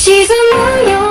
西子没有